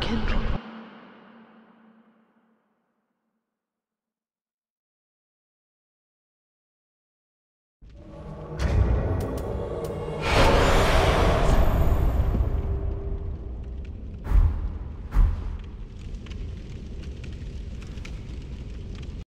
can